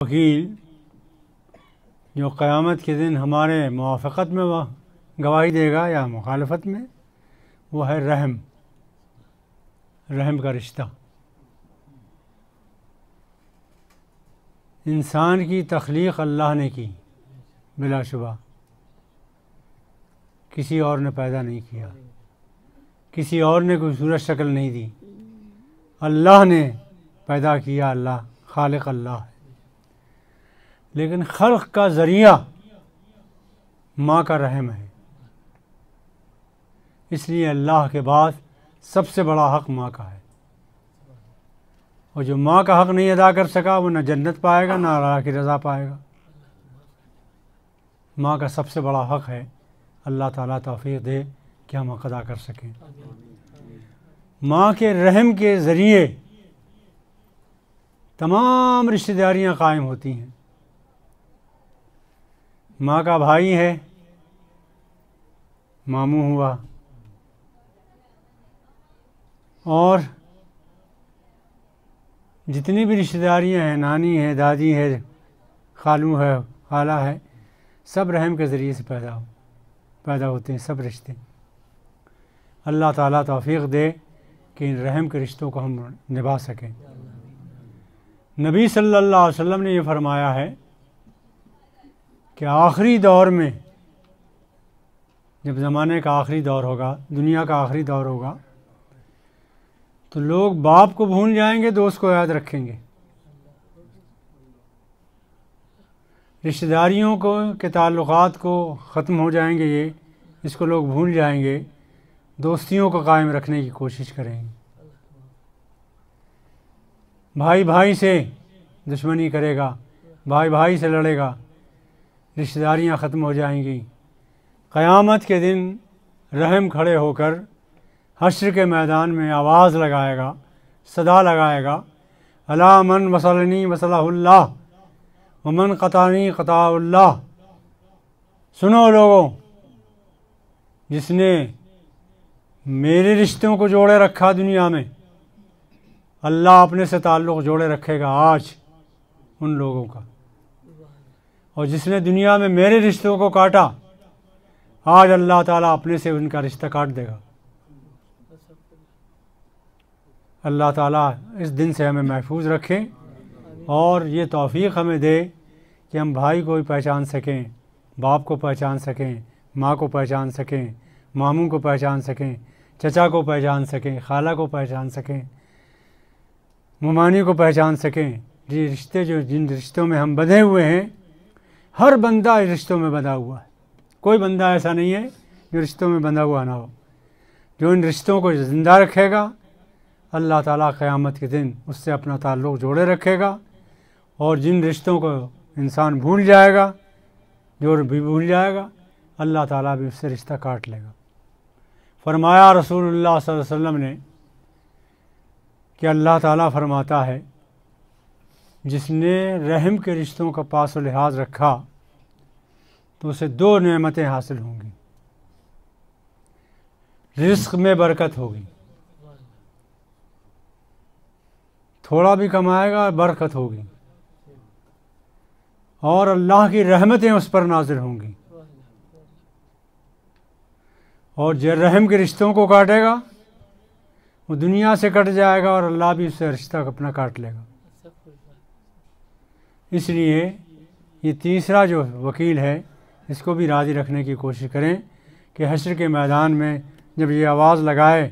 वकील, जो क़यामत के दिन हमारे मुआफ़त में वह गवाही देगा या मुखालफत में, वो है रहम रहम का रिश्ता। इंसान की तख्लीक अल्लाह ने की बिलाशुबा। किसी और ने पैदा नहीं किया। किसी और ने कोई सूरत शक्ल नहीं दी। अल्लाह ने पैदा किया अल्लाह, खालिक अल्लाह। लेकिन खल्क का ज़रिया माँ का रहम है। इसलिए अल्लाह के बाद सबसे बड़ा हक माँ का है। और जो माँ का हक नहीं अदा कर सका, वो ना जन्नत पाएगा, ना अल्लाह की रज़ा पाएगा। माँ का सबसे बड़ा हक है, अल्लाह ताला तौफीक दे कि हम हक अदा कर सकें। माँ के रहम के ज़रिए तमाम रिश्तेदारियाँ कायम होती हैं। माँ का भाई है। मामू हुआ। और जितनी भी रिश्तेदारियाँ हैं, नानी है, दादी है, खालू है, खाला है, सब रहम के ज़रिए से पैदा हो पैदा होते हैं, सब रिश्ते। अल्लाह ताला तौफीक दे कि इन रहम के रिश्तों को हम निभा सकें। नबी सल्लल्लाहु अलैहि वसल्लम ने ये फरमाया है कि आखिरी दौर में, जब ज़माने का आखिरी दौर होगा, दुनिया का आखिरी दौर होगा तो लोग बाप को भूल जाएँगे, दोस्त को याद रखेंगे। रिश्तेदारियों को के ताल्लुक़ात को ख़त्म हो जाएँगे ये, इसको लोग भूल जाएँगे, दोस्तियों को कायम रखने की कोशिश करेंगे। भाई भाई से दुश्मनी करेगा, भाई भाई से लड़ेगा रिश्तेदारियाँ ख़त्म हो जाएँगी। क़यामत के दिन रहम खड़े होकर हश्र के मैदान में आवाज़ लगाएगा, सदा लगाएगा। अला मन वसलनी वसलाल्लाह वमन क़तानी क़ताउल्लाह। सुनो लोगों, जिसने मेरे रिश्तों को जोड़े रखा दुनिया में, अल्लाह अपने से ताल्लुक़ जोड़े रखेगा आज उन लोगों का। और जिसने दुनिया में मेरे रिश्तों को काटा, आज अल्लाह ताला अपने से उनका रिश्ता काट देगा। अल्लाह ताला इस दिन से हमें महफूज रखे और ये तौफीक हमें दे कि हम भाई को भी पहचान सकें, बाप को पहचान सकें, माँ को पहचान सकें, मामू को पहचान सकें, चचा को पहचान सकें, खाला को पहचान सकें, ममानी को पहचान सकें। ये रिश्ते जो जिन रिश्तों में हम बंधे हुए हैं हर बंदा रिश्तों में बंधा हुआ है। कोई बंदा ऐसा नहीं है जो रिश्तों में बंधा हुआ ना हो, जो इन रिश्तों को ज़िंदा रखेगा, अल्लाह ताला क़यामत के दिन उससे अपना ताल्लुक़ जोड़े रखेगा और जिन रिश्तों को इंसान भूल जाएगा, जो भी भूल जाएगा, अल्लाह ताला भी उससे रिश्ता काट लेगा। फरमाया अलैहि वसल्लम ने कि अल्लाह ताला फरमाता है, जिसने रहम के रिश्तों का पास लिहाज रखा तो उसे दो नेमतें हासिल होंगी। रिस्क में बरकत होगी। थोड़ा भी कमाएगा, बरकत होगी। और अल्लाह की रहमतें उस पर नाजिल होंगी। और जो रहम के रिश्तों को काटेगा, वो दुनिया से कट जाएगा और अल्लाह भी उससे रिश्ता अपना काट लेगा। इसलिए ये तीसरा जो वकील है इसको भी राज़ी रखने की कोशिश करें कि हशर के मैदान में जब ये आवाज़ लगाए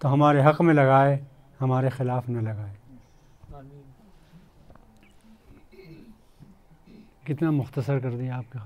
तो हमारे हक़ में लगाए, हमारे ख़िलाफ़ न लगाए। कितना मुख्तसर कर दिया आपके